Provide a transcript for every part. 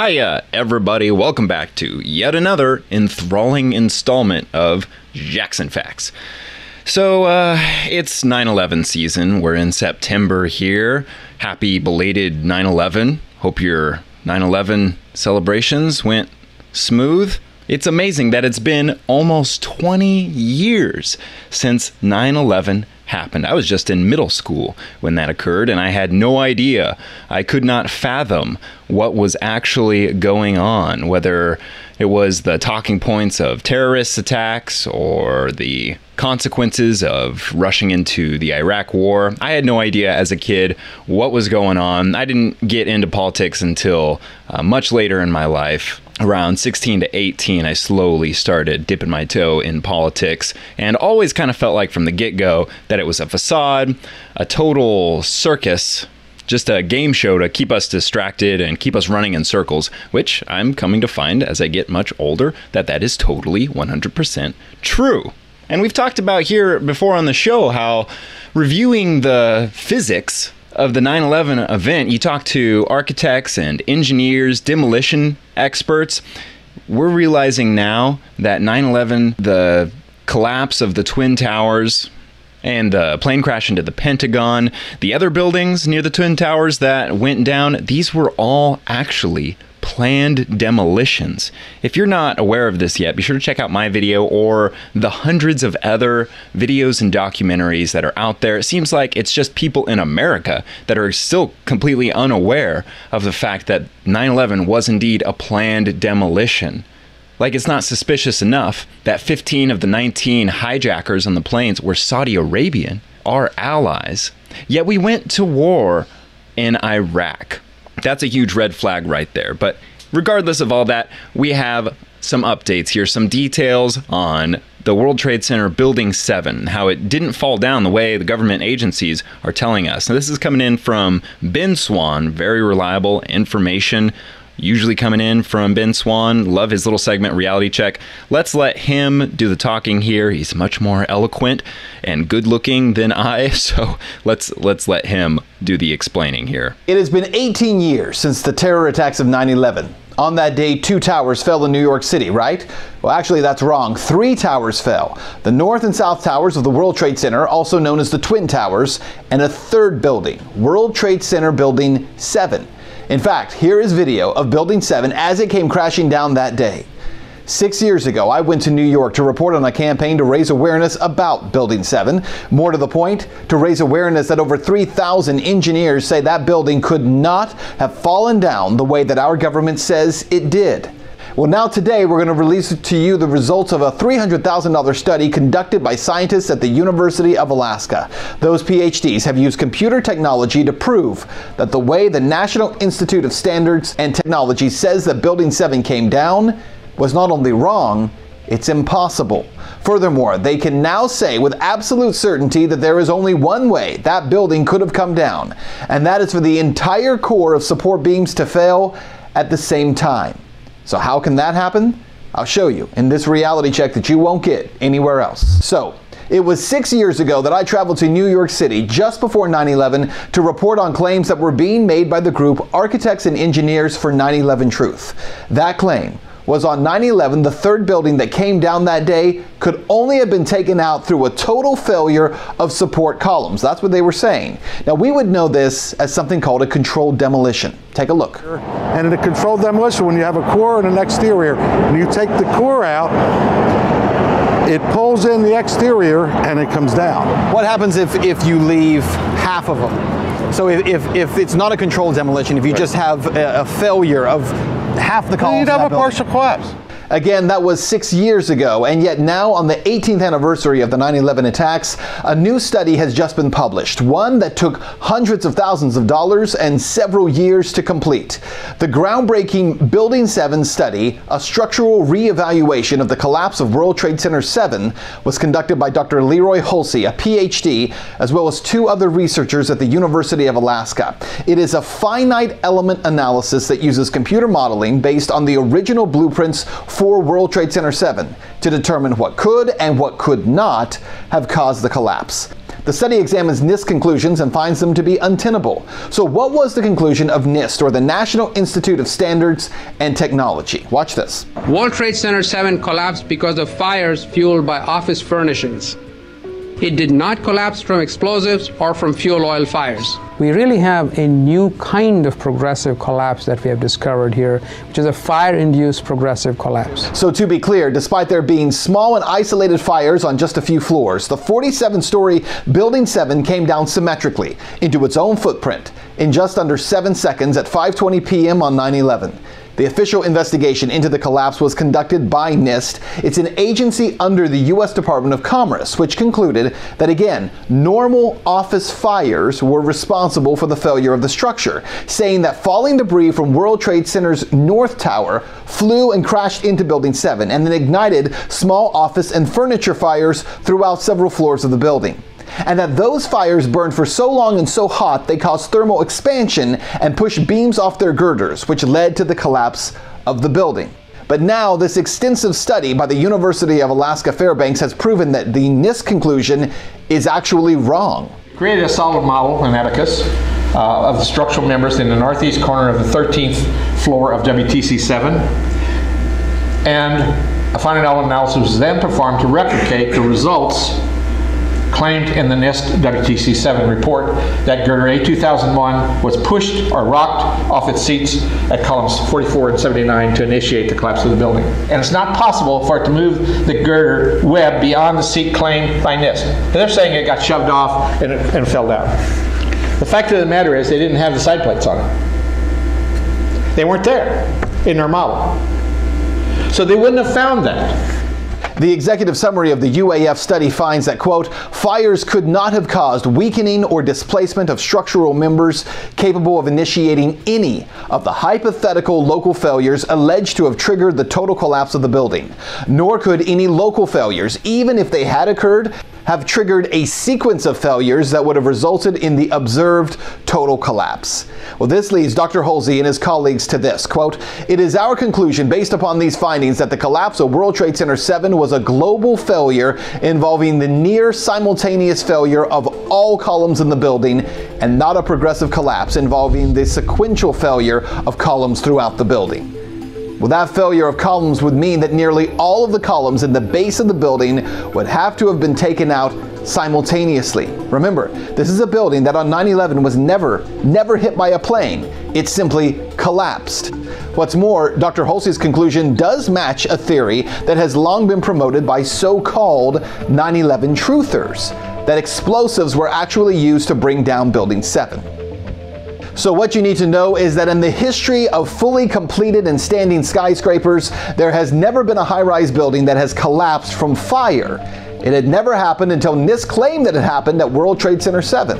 Hiya, everybody. Welcome back to yet another enthralling installment of Jackson Facts. So, uh, it's 9 11 season. We're in September here. Happy belated 9 11. Hope your 9 11 celebrations went smooth. It's amazing that it's been almost 20 years since 9 11 happened. I was just in middle school when that occurred, and I had no idea. I could not fathom what was actually going on, whether it was the talking points of terrorist attacks or the consequences of rushing into the Iraq war. I had no idea as a kid what was going on. I didn't get into politics until uh, much later in my life around 16 to 18, I slowly started dipping my toe in politics and always kind of felt like from the get go that it was a facade, a total circus, just a game show to keep us distracted and keep us running in circles, which I'm coming to find as I get much older that that is totally 100% true. And we've talked about here before on the show how reviewing the physics of the 9 11 event, you talk to architects and engineers, demolition experts. We're realizing now that 9 11, the collapse of the Twin Towers, and the plane crash into the Pentagon, the other buildings near the Twin Towers that went down, these were all actually planned demolitions. If you're not aware of this yet, be sure to check out my video or the hundreds of other videos and documentaries that are out there. It seems like it's just people in America that are still completely unaware of the fact that 9 11 was indeed a planned demolition. Like it's not suspicious enough that 15 of the 19 hijackers on the planes were Saudi Arabian, our allies. Yet we went to war in Iraq. That's a huge red flag right there. But regardless of all that, we have some updates here, some details on the World Trade Center Building 7, how it didn't fall down the way the government agencies are telling us. Now, this is coming in from Ben Swann, very reliable information usually coming in from Ben Swann. Love his little segment, Reality Check. Let's let him do the talking here. He's much more eloquent and good looking than I, so let's let's let him do the explaining here. It has been 18 years since the terror attacks of 9/11. On that day, two towers fell in New York City, right? Well, actually, that's wrong. Three towers fell. The North and South Towers of the World Trade Center, also known as the Twin Towers, and a third building, World Trade Center Building 7. In fact, here is video of Building 7 as it came crashing down that day. Six years ago, I went to New York to report on a campaign to raise awareness about Building 7. More to the point, to raise awareness that over 3,000 engineers say that building could not have fallen down the way that our government says it did. Well, now today we're going to release to you the results of a $300,000 study conducted by scientists at the University of Alaska. Those PhDs have used computer technology to prove that the way the National Institute of Standards and Technology says that Building 7 came down was not only wrong, it's impossible. Furthermore, they can now say with absolute certainty that there is only one way that building could have come down, and that is for the entire core of support beams to fail at the same time. So how can that happen? I'll show you in this reality check that you won't get anywhere else. So, it was six years ago that I traveled to New York City just before 9 11 to report on claims that were being made by the group Architects and Engineers for 9 11 Truth. That claim was on 9 11, the third building that came down that day could only have been taken out through a total failure of support columns. That's what they were saying. Now, we would know this as something called a controlled demolition. Take a look. And in a controlled demolition, when you have a core and an exterior, and you take the core out, it pulls in the exterior and it comes down. What happens if, if you leave half of them? So if, if, if it's not a controlled demolition, if you just have a, a failure of half the columns. You'd have a partial collapse. Again, that was six years ago, and yet now, on the 18th anniversary of the 9 11 attacks, a new study has just been published, one that took hundreds of thousands of dollars and several years to complete. The groundbreaking Building 7 study, a structural re evaluation of the collapse of World Trade Center 7, was conducted by Dr. Leroy Hulsey, a PhD, as well as two other researchers at the University of Alaska. It is a finite element analysis that uses computer modeling based on the original blueprints for World Trade Center 7 to determine what could and what could not have caused the collapse. The study examines NIST conclusions and finds them to be untenable. So, what was the conclusion of NIST, or the National Institute of Standards and Technology? Watch this. World Trade Center 7 collapsed because of fires fueled by office furnishings. It did not collapse from explosives or from fuel oil fires. We really have a new kind of progressive collapse that we have discovered here, which is a fire induced progressive collapse. So, to be clear, despite there being small and isolated fires on just a few floors, the 47 story Building 7 came down symmetrically into its own footprint in just under 7 seconds at 5:20 p.m. on 9/11. The official investigation into the collapse was conducted by NIST. It's an agency under the U.S. Department of Commerce, which concluded that, again, normal office fires were responsible for the failure of the structure, saying that falling debris from World Trade Center's North Tower flew and crashed into Building 7 and then ignited small office and furniture fires throughout several floors of the building and that those fires burned for so long and so hot they caused thermal expansion and pushed beams off their girders, which led to the collapse of the building. But now, this extensive study by the University of Alaska Fairbanks has proven that the NIST conclusion is actually wrong. Created a solid model in Abaqus uh, of the structural members in the northeast corner of the 13th floor of WTC 7. And a element analysis was then performed to replicate the results claimed in the NIST WTC7 report that girder A2001 was pushed or rocked off its seats at columns 44 and 79 to initiate the collapse of the building. And it's not possible for it to move the girder web beyond the seat claimed by NIST. And they're saying it got shoved off and it, and fell down. The fact of the matter is they didn't have the side plates on it. They weren't there in their model. So they wouldn't have found that. The executive summary of the UAF study finds that, quote, fires could not have caused weakening or displacement of structural members capable of initiating any of the hypothetical local failures alleged to have triggered the total collapse of the building. Nor could any local failures, even if they had occurred, have triggered a sequence of failures that would have resulted in the observed total collapse. Well, this leads Dr. Hulsey and his colleagues to this quote, It is our conclusion based upon these findings that the collapse of World Trade Center 7 was a global failure involving the near simultaneous failure of all columns in the building and not a progressive collapse involving the sequential failure of columns throughout the building. Well, that failure of columns would mean that nearly all of the columns in the base of the building would have to have been taken out simultaneously. Remember, this is a building that on 9 11 was never, never hit by a plane. It simply collapsed. What's more, Dr. Hulsey's conclusion does match a theory that has long been promoted by so called 9 11 truthers that explosives were actually used to bring down Building 7. So, what you need to know is that in the history of fully completed and standing skyscrapers, there has never been a high rise building that has collapsed from fire. It had never happened until NIST claimed that it happened at World Trade Center 7.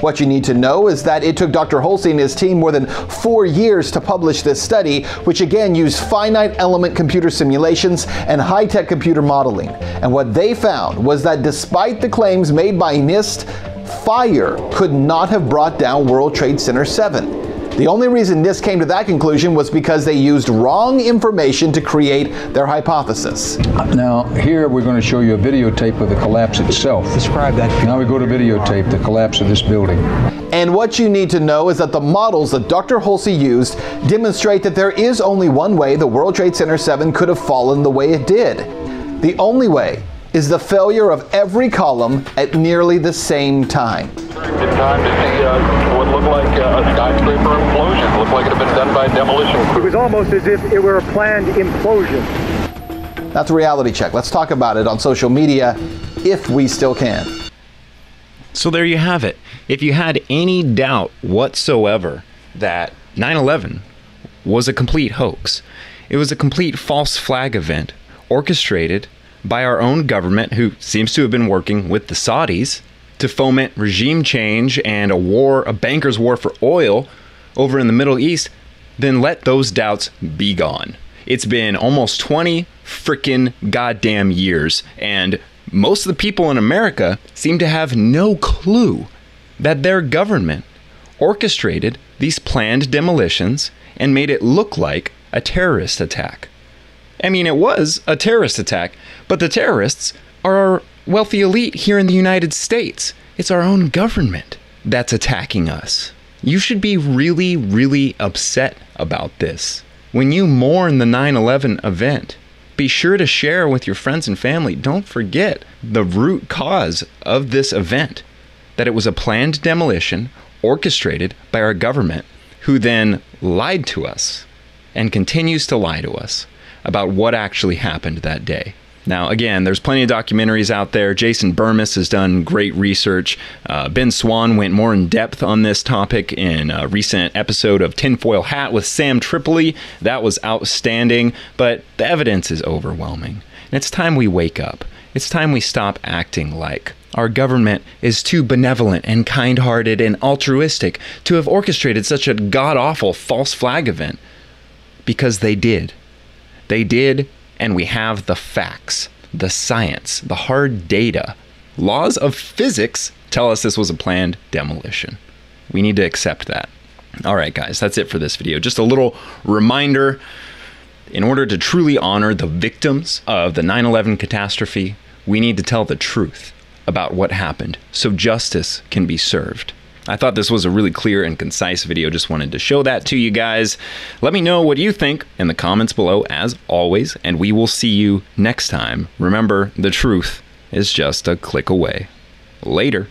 What you need to know is that it took Dr. Hulsey and his team more than four years to publish this study, which again used finite element computer simulations and high tech computer modeling. And what they found was that despite the claims made by NIST, fire could not have brought down World Trade Center 7. The only reason NIST came to that conclusion was because they used wrong information to create their hypothesis. Now, here we're going to show you a videotape of the collapse itself. Describe that. Now we go to videotape the collapse of this building. And what you need to know is that the models that Dr. Hulsey used demonstrate that there is only one way the World Trade Center 7 could have fallen the way it did. The only way is the failure of every column at nearly the same time. In time to see uh, what looked like uh, a skyscraper implosion. It looked like it had been done by a demolition crew. It was almost as if it were a planned implosion. That's a reality check. Let's talk about it on social media if we still can. So there you have it. If you had any doubt whatsoever that 9 11 was a complete hoax, it was a complete false flag event orchestrated by our own government, who seems to have been working with the Saudis to foment regime change and a war, a banker's war for oil over in the Middle East, then let those doubts be gone. It's been almost 20 freaking goddamn years, and most of the people in America seem to have no clue that their government orchestrated these planned demolitions and made it look like a terrorist attack. I mean, it was a terrorist attack, but the terrorists are our wealthy elite here in the United States. It's our own government that's attacking us. You should be really, really upset about this. When you mourn the 9 11 event, be sure to share with your friends and family. Don't forget the root cause of this event that it was a planned demolition orchestrated by our government, who then lied to us and continues to lie to us about what actually happened that day. Now, again, there's plenty of documentaries out there. Jason Bermas has done great research. Uh, ben Swann went more in depth on this topic in a recent episode of Tinfoil Hat with Sam Tripoli. That was outstanding, but the evidence is overwhelming. And it's time we wake up. It's time we stop acting like our government is too benevolent and kind hearted and altruistic to have orchestrated such a god awful false flag event. Because they did. They did, and we have the facts, the science, the hard data. Laws of physics tell us this was a planned demolition. We need to accept that. All right, guys, that's it for this video. Just a little reminder in order to truly honor the victims of the 9 11 catastrophe, we need to tell the truth about what happened so justice can be served. I thought this was a really clear and concise video. Just wanted to show that to you guys. Let me know what you think in the comments below, as always, and we will see you next time. Remember, the truth is just a click away. Later.